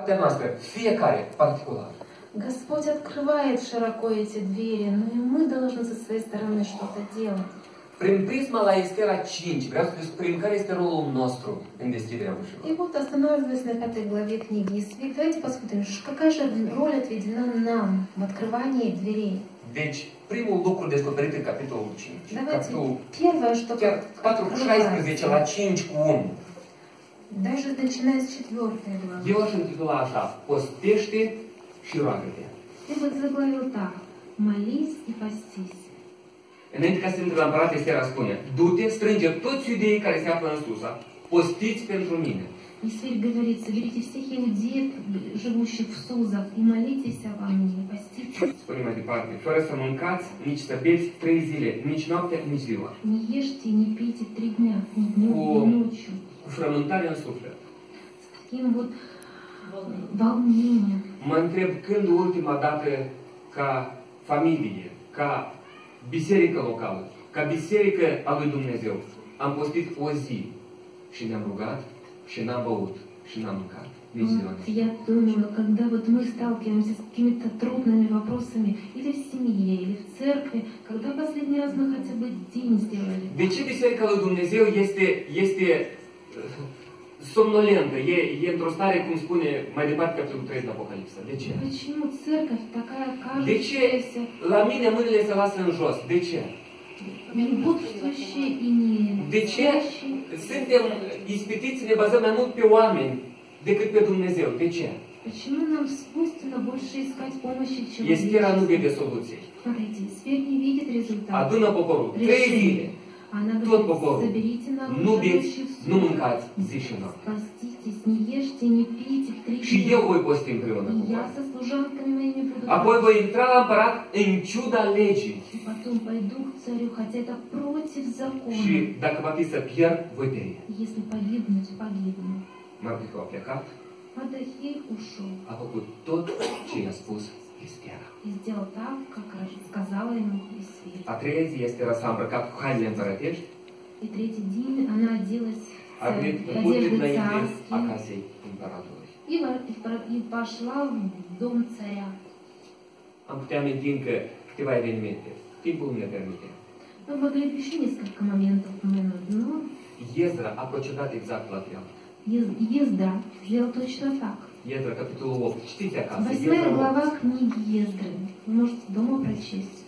partea noastră, fiecare particular. Господь открывает широко эти двери, но и мы должны со своей стороны что-то делать. Prin prisma la Estera 5, vreau să descoperim care este rolul nostru în deschiderea ușilor. И вот останавливаясь на пятой главе книги Исвик, давайте посмотрим, какая же роль отведена нам в открывании дверей. Deci, primul lucru descoperit în capitolul 5, Давайте capitolul первое, что chiar 4 cu 16 la 5 cu 1. Даже начиная с четвертой главы. Eu aș intitula așa, postește și roagă-te. Ты вот заглавил так, молись и постись. Înainte ca să intre la împărat, Estera spune, du-te, strânge toți iudeii care se află în Susa, postiți pentru mine. Исвик говорит, соберите всех иудеев, живущих в Сузах, и молитесь обо мне, поститесь. Spune mai departe, fără să mâncați, nici să beți trei zile, nici noaptea, nici ziua. Не ешьте, не пейте три дня, ни днем, О. ни ночью. Cu frământare în suflet. С таким вот волнением. Mă întreb când ultima dată ca familie, ca biserică locală, ca biserică a lui Dumnezeu, am postit o zi și ne-am rugat și n-am băut și n-am mâncat. Nici ziua. Вот я думаю, когда вот мы сталкиваемся с какими-то трудными вопросами, или в семье, или в церкви, когда последний раз мы хотя бы день сделали? De ce biserica lui Dumnezeu este, este uh, somnolentă, e, e într-o stare, cum spune mai departe capitolul 3 din Apocalipsa? De ce? Почему церковь такая De ce кажущаяся, la mine mâinile se lasă în jos? De ce? бодрствующая и не De ce спящая? suntem ispitiți să ne bazăm mai mult pe oameni decât pe Dumnezeu? De ce? Почему нам свойственно больше искать помощи, чем Estera nu в vede soluții. Смотрите, Сфер не видит результата. Adună poporul. Trei zile. Она живущий в nu Сузах, mâncați zi și noapte. Поститесь, не ешьте, не пейте в три Și дня. eu voi posti împreună cu И я voi. со служанками моими буду Apoi поститься. voi intra la împărat în ciuda legii. И потом пойду к царю, хотя это против закона. Și dacă va fi să pierd, voi pieri. Если погибнуть, погибну. A plecat, Мадахей ушел a făcut tot ce i-a spus Estera. и сделал так, как сказала ему Исфирь. A treia zi Estera s-a îmbrăcat cu hainele împărătești, И третий день она оделась в э, mult одежды царские и, и и пошла в дом царя. Am putea aminti încă câteva evenimente. Timpul nu ne permite. Мы могли еще несколько моментов упомянуть, но Ездра a procedat exact la fel. Ез- Ездра сделал точно так. Ездра, capitolul 8. Știți acasă. Восьмая Ездра 8. глава книги Ездры. Вы можете дома прочесть.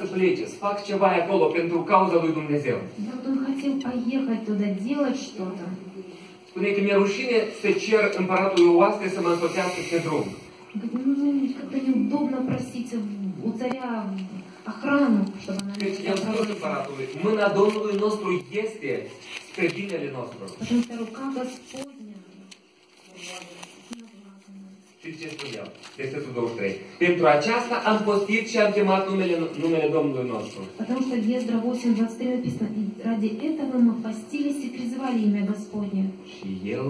Să plece, să fac ceva acolo pentru cauza lui Dumnezeu. Да вот он хотел поехать туда, делать что-то. Spune că mi-e rușine să cer împăratului oaste să mă însoțească pe drum. Ну, как-то неудобно просить у царя охрану, чтобы она Deci i-am spus проводила. împăratului, mâna Domnului nostru este spre binele nostru. Потому что рука Господня. Și ce spuneam? Versetul 23. Pentru aceasta am postit și am chemat numele, numele Domnului nostru. Потому что в Ездра 8.23 написано, «И ради этого мы постились и призывали имя Господне. Și El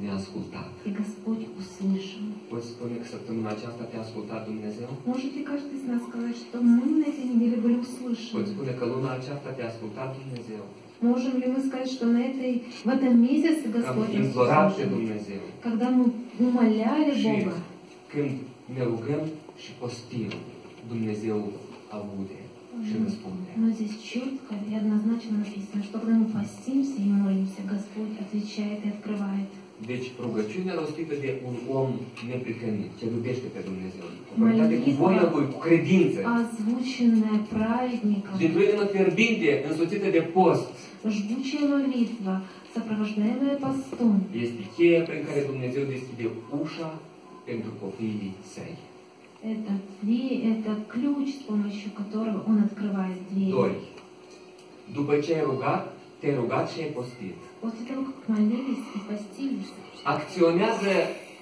ne-a ascultat. И Господь услышал. Poți spune că săptămâna aceasta te-a ascultat Dumnezeu? Может ли каждый из нас сказать, что мы на этой неделе были Poți услышаны? spune că luna aceasta te-a ascultat Dumnezeu? Можем ли мы сказать, что на этой, в этом месяце Господь нас? Dumnezeu. Когда мы умоляли Și Бога, când ne rugăm și postim, Dumnezeu aude și răspunde. но здесь четко и однозначно написано, что когда мы постимся и молимся, Господь отвечает и открывает. Deci rugăciunea rostită de un om neprihănit, ce iubește pe Dumnezeu, cu conformitate cu voia Lui, cu credință, Озвученная праведником, dintr-o inimă fierbinte, însoțită de post, жгучая молитва, сопровождаемая постом, este cheia prin care Dumnezeu deschide ușa pentru copiii săi. это, дверь, это ключ, с помощью которого Он открывает двери. Doi. După ce ai rugat, te-ai rugat și ai postit. После того, как молились и постились,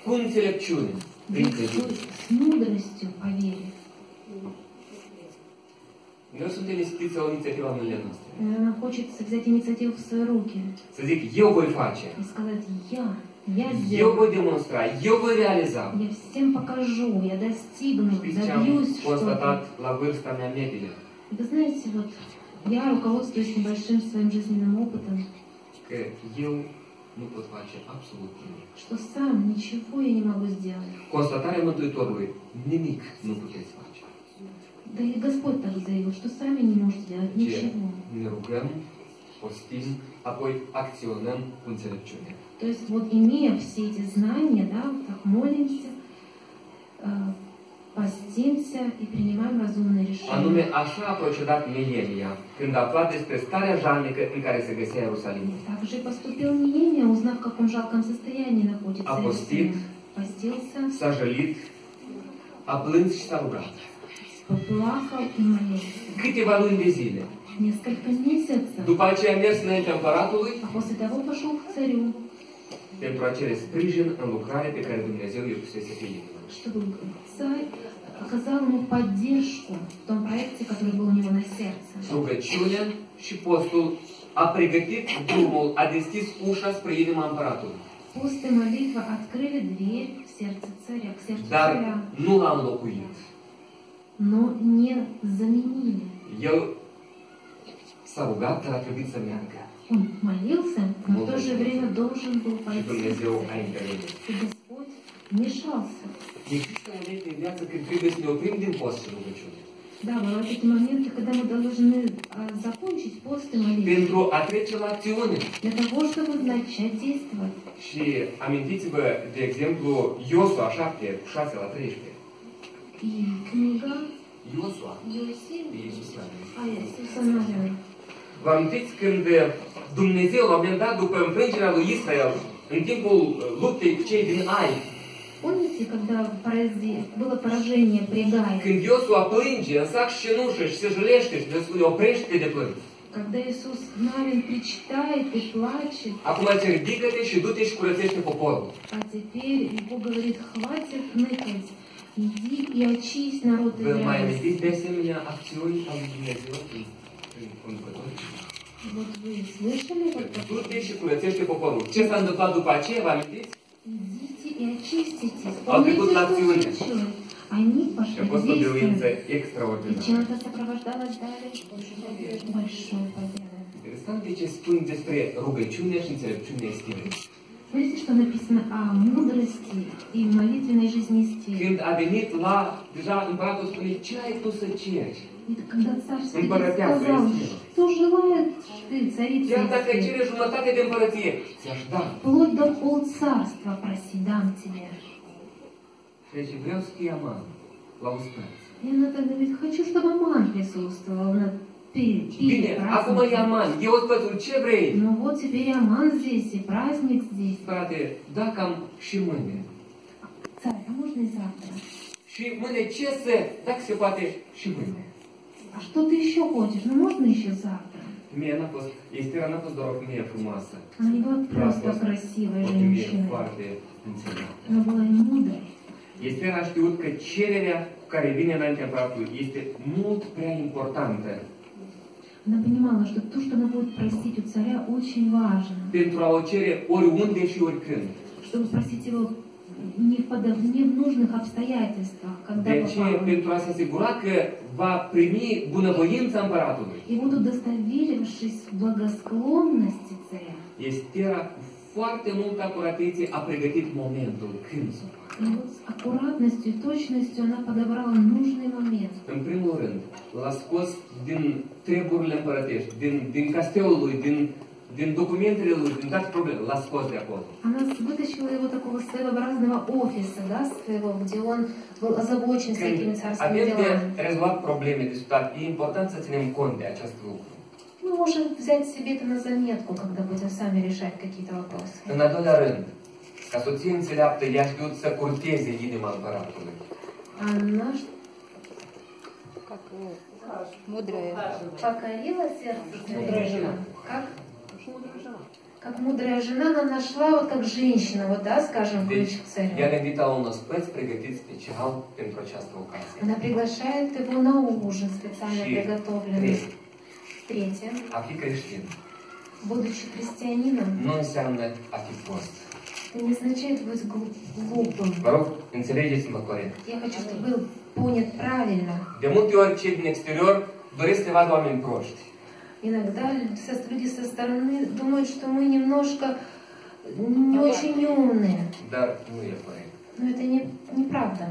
credință. действуй с мудростью по вере. Noi suntem ispitiți la o inițiativă în mâinile noastre. Она хочет взять инициативу в свои руки Să zic, eu voi face, и сказать, я, я eu сделаю, voi demonstra, eu voi realiza. я всем покажу, я достигну, добьюсь что-то. constatat la vârsta mea medie? Вы знаете, вот я руководствуюсь небольшим своим жизненным опытом. Că eu nu pot face absolut nimic. что сам ничего я не могу сделать. Constatarea Mântuitorului, nimic nu puteți face. Да и Господь так заявил, что сами не можете делать ничего. ne rugăm, postim, apoi acționăm cu înțelepciune. То есть вот имея все эти знания, да, вот так молимся, э, постимся и принимаем разумные Anume, решения. așa a procedat Neemia când aflat despre starea jalnică în care se găsea Ierusalimul. Так же и поступил Неемия, узнав, в каком жалком состоянии находится Апостит. Иерусалим. Постился, S-a jălit, a plâns și s-a rugat. поплакал и молился. Câteva luni de zile. Несколько месяцев. După aceea a mers înaintea împăratului А после того пошел к царю, pentru a cere sprijin în lucrare pe care Dumnezeu i-o pusese pe inimă. чтобы царь оказал ему поддержку в том проекте, который был у него на сердце. Rugăciunea și postul a pregătit drumul, a deschis ușa spre inima împăratului. Пост и молитва открыли дверь в сердце царя, к сердцу Dar царя, nu l-a înlocuit. но не заменили. El s-a rugat, dar a trebuit să meargă. Он молился, но в то же время должен был пойти. И Господь вмешался. Да, бывают такие моменты, когда мы должны а, закончить пост и молитву для того, чтобы начать действовать. Și amintiți-vă, de exemplu, Iosua 7, 6 la 13. И книга Иосиф, Навин. а Иисуса Навина. Vă amintiți când Dumnezeu, la un moment dat, după înfrângerea lui Israel, în timpul uh, luptei cu cei din Ai, Помните, когда порази- было поражение при Гае? când Iosua plânge în sac și cenușă și se jălește și ne spune, oprește de plâns. Когда Иисус Навин причитает и плачет, Acum ți ridică-te și du-te și curățește poporul. а теперь Бог говорит, хватит ныкать, иди и очись народ Израиля. amintiți de asemenea acțiuni al lui Dumnezeu prin, prin conducători? Вот вы слышали вот такое? Du-te și curățește poporul. Ce s-a întâmplat după aceea, vă amintiți? Идите и очиститесь. А ты Помните, тут что лактируешь? случилось? Они Și пошли a к fost o biruință действию. И чем extraordinară. это сопровождалось далее? Большой победой. Interesant de ce spun despre rugăciune și înțelepciune Estine. Смотрите, что написано о мудрости и молитвенной жизни Стивы. Când a venit la, deja împăratul spune, ce ai tu să ceri? Когда царь сказал, что желаешь ты, царица dacă Эстер? cere jumătate de împărăție, ți-aș da. Вплоть до полцарства проси, дам тебе. Deci vreau să fie aman la. И она так говорит, хочу, чтобы Аман присутствовал на Bine, пире, acum e aman, e o spățul, ce vrei? Ну вот теперь Аман здесь, и праздник здесь. Frate, dacă am și mâine. Царь, а можно и завтра? Și mâine ce să, dacă se poate, și mâine. А что ты еще хочешь? Ну можно еще завтра? N-a fost, Estera n-a fost doar o femeie frumoasă. Она не была просто fost красивой o femeie женщиной, foarte înțeleaptă. она была и мудрой. Estera a știut că cererea cu care vine înaintea împăratului este mult prea importantă Она понимала, что то, что она будет просить у царя, очень важно. pentru a o cere oriunde și oricând. Чтобы просить его не в, подав- не в нужных обстоятельствах, когда De ce? попало. Pentru a se asigura că va primi bunăvoința împăratului. И вот удостоверившись в благосклонности царя, Estera cu foarte multă acuratețe a pregătit momentul când să o facă. с аккуратностью и точностью она подобрала нужный момент. În primul rând, l-a scos din treburile împărătești, din, din castelul lui, din, din documentele lui, din toate problemele, l-a scos de acolo. Она вытащила его такого своеобразного офиса, да, своего, где он был озабочен всякими царскими avem de делами. rezolvat probleme, discutat, e important să ținem cont de acest lucru. Можем взять себе это на заметку, когда будем сами решать какие-то вопросы. În al doilea rând, ca soție înțeleaptă, ea știut să curteze inima împăratului. Она Как э, мудрая. покорила сердце Мудрая жена. Как? Как мудрая жена, она нашла вот как женщина, вот да, скажем, ключ к ne invită la un ospăț pregătit special pentru această ocazie. Она приглашает его на ужин специально приготовленный. Третье. creștin Будучи христианином, nu înseamnă a fi prost. это не означает быть глуп- глупым. Vă rog, înțelegeți-mă corect. Я хочу, чтобы был понят правильно. De multe ori cei din exterior doresc să vadă oameni proști. Иногда люди со стороны думают, что мы немножко не очень умные. dar nu e corect. Но это не, неправда.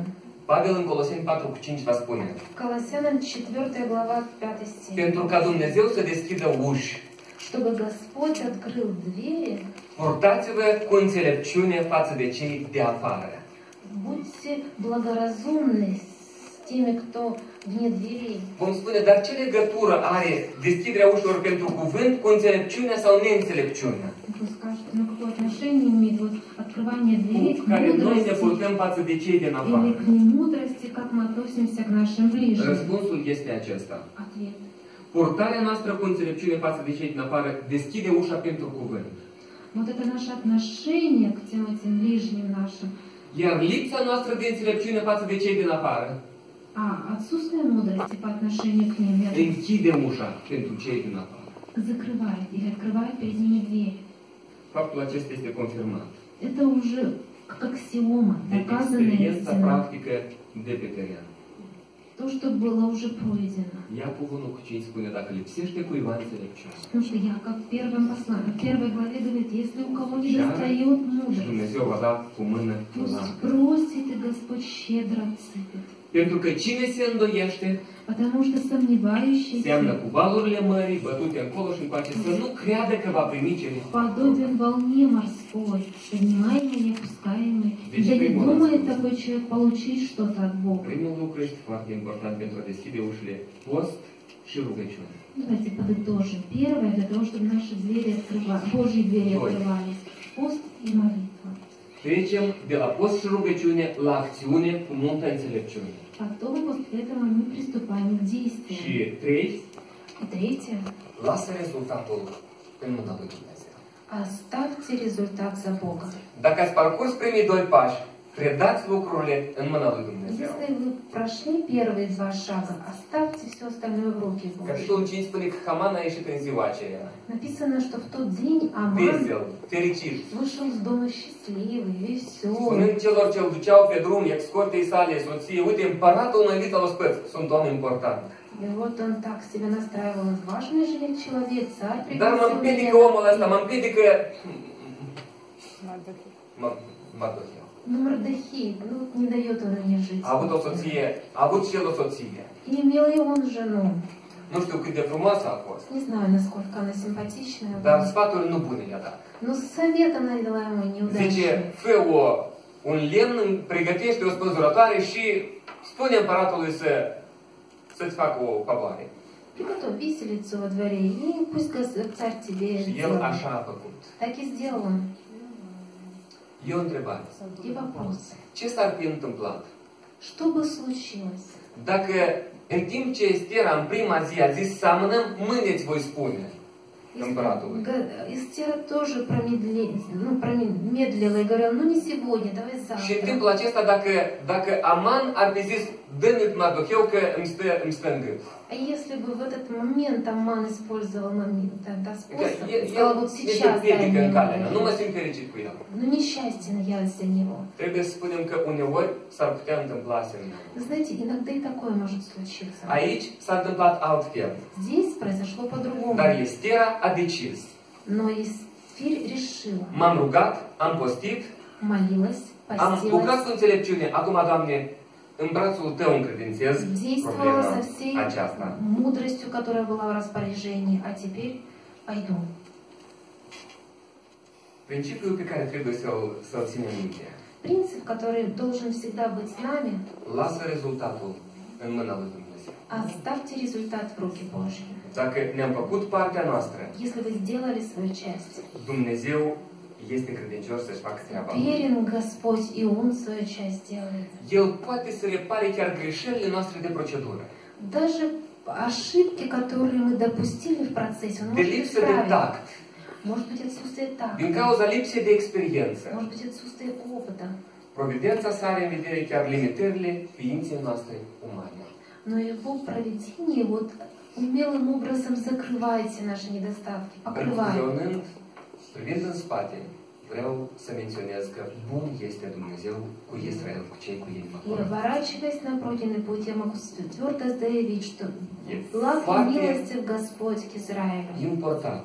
Pavel în Coloseni 4 cu 5 va spune Колоссянам 4 глава 5 стих. Pentru ca Dumnezeu să deschidă uși, Чтобы Господь открыл двери, purtați-vă cu înțelepciune față de cei de afară. будьте благоразумны с теми, кто вне дверей. Vom spune, dar ce legătură are deschiderea ușilor pentru cuvânt cu înțelepciunea sau neînțelepciunea? Вы скажете, ну какое отношение имеет вот открывание дверей к мудрости или к немудрости, как мы относимся к нашим ближним? Răspunsul este acesta. Ответ. Purtarea noastră cu înțelepciune față de cei din afară deschide ușa pentru cuvânt. Вот это наше отношение к тем этим ближним нашим. Iar lipsa noastră de înțelepciune față de cei din afară А отсутствие мудрости по отношению к ним închide ușa pentru cei din afară. закрывает или открывает перед ними дверь. Faptul acesta este confirmat Это уже как аксиома, доказанная pe teren. То, что было уже пройдено. Iacov 1 cu 5 spune, dacă lipsește cuiva înțelepciune, Потому что Яков в первом послании, в первой главе говорит, если у кого не достает cu mână пусть просит, и Господь щедро отсыпет. Pentru că cine se îndoiește, Потому что сомневающийся seamnă cu valurile mării, bătute încolo și încoace, să nu creadă că va primi ce подобен волне морской, поднимаемой и опускаемой. Да не рассказывай. такой человек получить что-то от Бога. Primul lucru este foarte important pentru a deschide ușile, post și rugăciune. Давайте подытожим. Первое, для того, чтобы наши двери открывались, Божьи двери открывались, пост и молитва. Trecem de la post și rugăciune la acțiune cu multă înțelepciune. Потом, после этого, мы приступаем к действиям. Și trei, И третье, lasă rezultatul în mâna lui Dumnezeu. оставьте результат за Богом. Dacă ați parcurs primii doi pași, Если вы pрошли первые два шага, оставьте все остальное в руки Божьи. Capitolul 5 spune că Haman a ieșit în ziua aceea. Написано, что в тот день Аман вышел с дома счастливый, веселый. Spunând celor ce duceau pe drum, escortei sale, soție, uite, împăratul înălțit la ospăț, sunt om important. И вот он так себя настраивал, он важный же ведь человек, царь Dar mă пригласил împiedică omul ăsta, mă împiedică... Мардухи. Ну, Мордахей, ну, вот не дает он мне жить. A avut o soție, a avut și el o soție. И имел и он жену. Nu știu cât de frumoasă a fost, Не знаю, насколько она симпатичная dar была. sfaturi nu bune i-a dat. Но совет она дала ему Zice, неудачный. fă o, un lemn, pregătește o spânzurătoare și spune împăratului să, să-ți facă o. Приготовь виселицу во дворе, и пусть гос- царь тебе Și el сделает. așa a făcut. Так и сделал он. E o întrebare. И вопрос. Ce s-ar fi întâmplat Что бы случилось, dacă în timp ce Estera în prima zi a zis să amânăm, mâine îți voi spune Împăratului. Га- Эстера тоже промедли- ну, промедлила и говорила, ну не сегодня, давай Și завтра. timpul acesta, dacă, dacă Aman ar fi zis, dă-mi Mardocheu că îmi stă, îmi stă în gât. А если бы в этот момент Аман использовал момент, тогда Adică способ, el, сказал, вот сейчас дай мне nu mă simt fericit cu el. Ну несчастен я из-за него. Trebuie să spunem că uneori s-ar putea întâmpla asemenea. Знаете, иногда и такое может случиться. Aici s-a întâmplat altfel. Здесь произошло по-другому. Dar Estera a decis. Но Исфирь решила, M-am rugat, am postit, молилась, am lucrat постилась, cu înțelepciune. Acum, Doamne, în brațul Tău încredințez действовала problema со всей aceasta. мудростью, которая была в распоряжении. А теперь пойду. Principiul pe care trebuie să-l, să-l ținem minte. Принцип, который должен всегда быть с нами, Lasă rezultatul în mâna lui Dumnezeu. оставьте результат в руки Божьи. Dacă ne-am făcut partea noastră, Если вы сделали свою часть, Dumnezeu este credincios să-și facă treaba. верен Господь, и Он свою часть делает. El poate să repare chiar greșelile noastre de procedură. Даже ошибки, которые мы допустили в процессе, Он De может lipsă de tact, Может быть, отсутствие din такта, cauza lipsei de experiență. может быть, отсутствие опыта. Providența sa are în vedere chiar limitările ființei noastre umane. Но Его проведение вот умелым образом закрывает все наши недостатки, покрывает. Concluzionând, privind în spate, vreau să menționez că bun este Dumnezeu cu Israel, cu cei cu ei И оборачиваясь на пройденный путь, я могу твердо заявить, что благ и foarte милостив Господь к Израилю. important,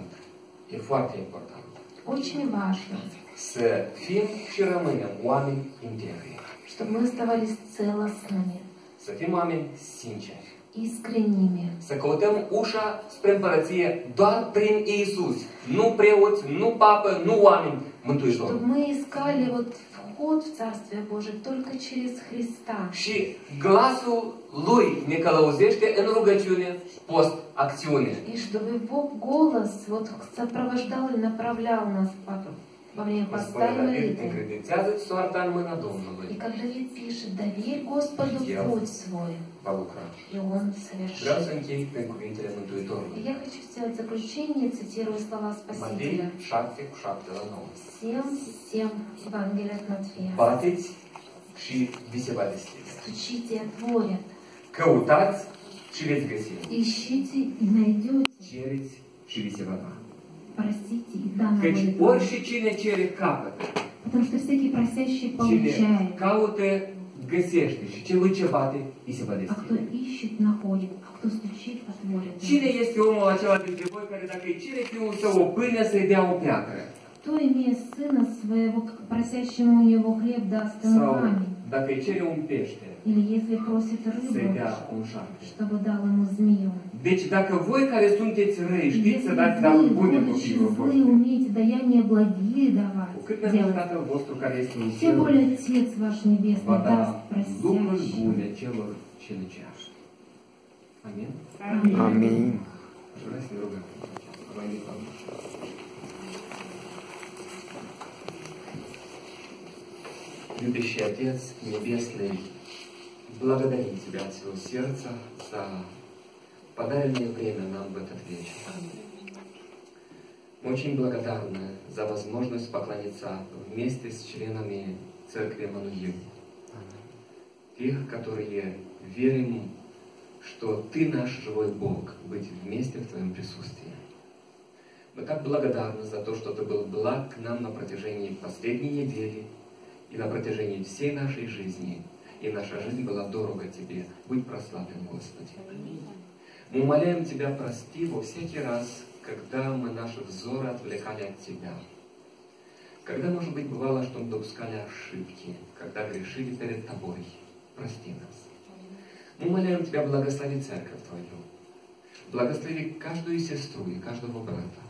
e foarte important Очень важно. să fim și rămânem oameni integri. Чтобы мы оставались целостными, Să fim oameni sinceri. Искренними. Să căutăm ușa spre împărăție doar prin Iisus. Nu preoți, nu papă, nu oameni mântuitori. Чтобы мы искали вот вход в Царствие Божие только через Христа. Și glasul lui ne călăuzește în rugăciune, post, acțiune. И чтобы его голос вот сопровождал и направлял нас по- во время поста и молитвы. И как Давид пишет, доверь Господу путь свой, и Он совершит. И я хочу сделать заключение, цитируя слова Спасителя. 7 cu 7 la 9. 7, 7, Евангелие от Матфея. Bateți și vi se va deschide. Стучите отворят. Căutați și veți găsi. Ищите и найдете. Cereți și vi se va da. Просите и дано Căci будет вам. orice cine cere capătă, Потому что всякий просящий cine получает. caută găsește și celui ce bate îi se va А кто deschide. ищет, находит. А кто стучит, отворит. Cine este omul acela dintre voi care dacă îi cere fiul său o pâine să-i dea o piatră? Кто, имея сына своего, к просящему его хлеб, даст ему Sau камень? dacă îi cere un pește, Или если просит să-i рыбу, dea un șarpe? чтобы дал ему змею? Deci dacă voi care sunteți răi știți să dați вы, bune copiilor voștri, умеете даяния благие cu давать, cât mai mult Tatăl vostru care este în тем cer более Отец ваш va Небесный da даст lucruri просящим. bune celor ce le cer. Amin? Аминь. Aș vrea să ne rugăm. Любящий Отец Небесный, благодарим Тебя от всего сердца за подаренное время нам в этот вечер. Мы очень благодарны за возможность поклониться вместе с членами Церкви Мануил. Тех, которые верим, что Ты наш живой Бог, быть вместе в Твоем присутствии. Мы так благодарны за то, что Ты был благ к нам на протяжении последней недели и на протяжении всей нашей жизни. И наша жизнь была дорога Тебе. Будь прославлен, Господи. Мы умоляем Тебя, прости во всякий раз, когда мы наши взоры отвлекали от Тебя. Когда, может быть, бывало, что мы допускали ошибки, когда грешили перед Тобой. Прости нас. Мы умоляем Тебя, благослови церковь Твою. Благослови каждую сестру и каждого брата.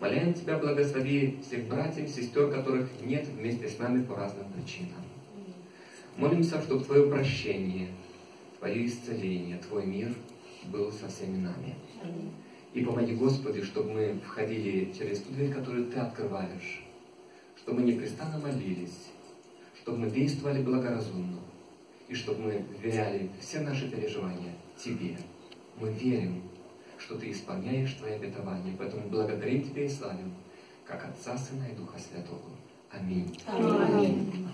Умоляем Тебя, благослови всех братьев и сестер, которых нет вместе с нами по разным причинам. Молимся, чтобы Твое прощение, Твое исцеление, Твой мир был со всеми нами. И помоги, Господи, чтобы мы входили через ту дверь, которую Ты открываешь, чтобы мы непрестанно молились, чтобы мы действовали благоразумно, и чтобы мы вверяли все наши переживания Тебе. Мы верим, что Ты исполняешь Твои обетования, поэтому благодарим Тебя и славим, как Отца, Сына и Духа Святого. Аминь. Аминь.